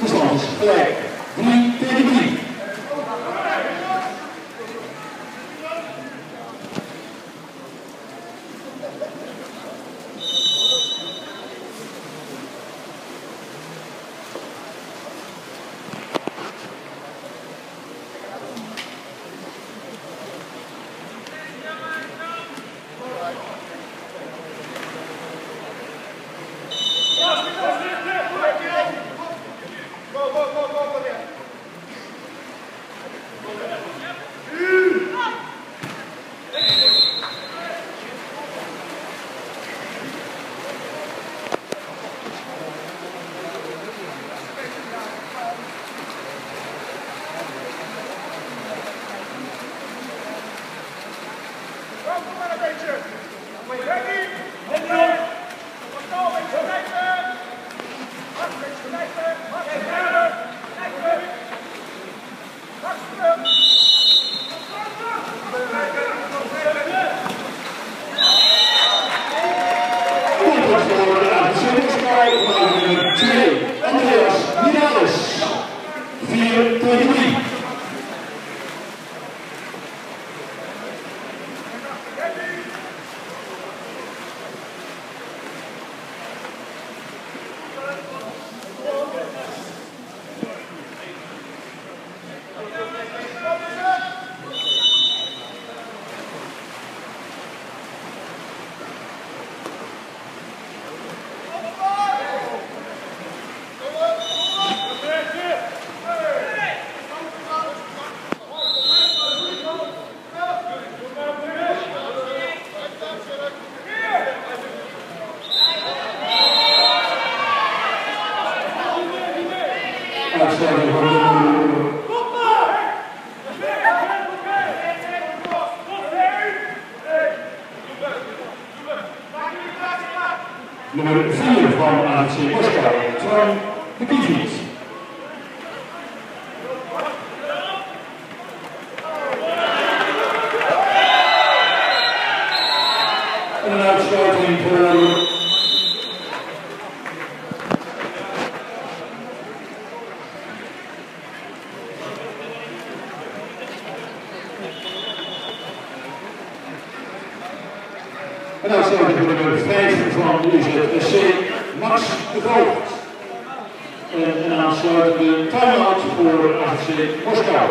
moest right, right. się poszkalał.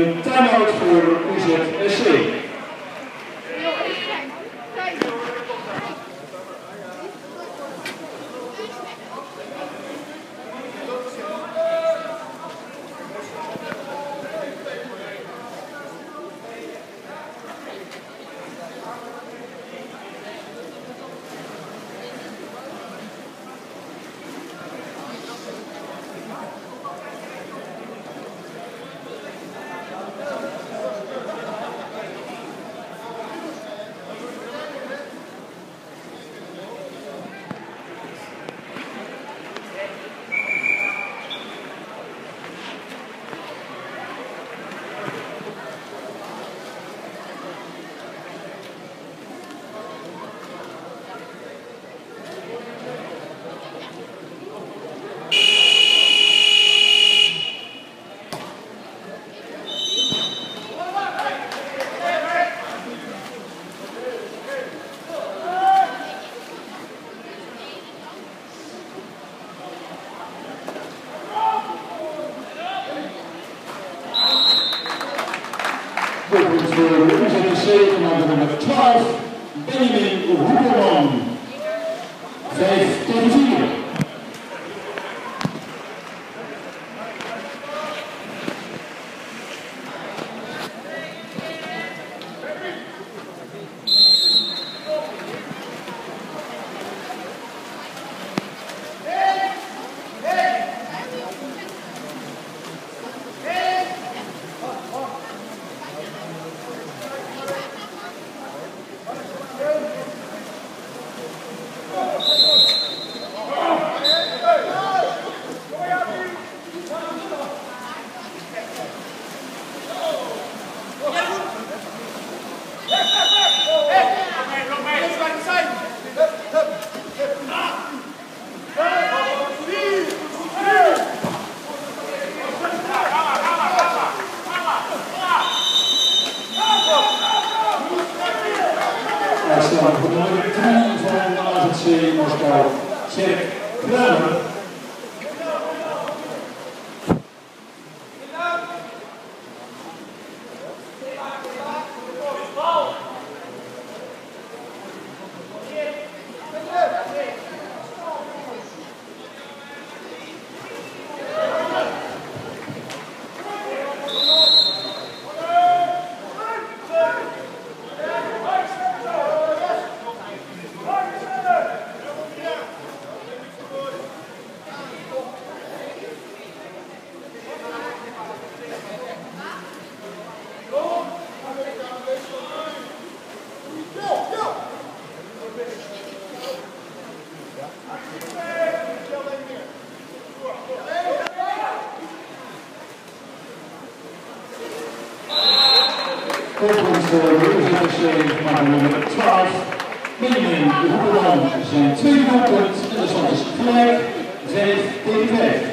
een time-out voor UZSC. another 12, Benjamin Ruperon. Oscar Chip Clemmer. De UZSC maar nummer 12. Benjamin Hoeperman zijn tweede doelpunt en de stand is gelijk 5 tegen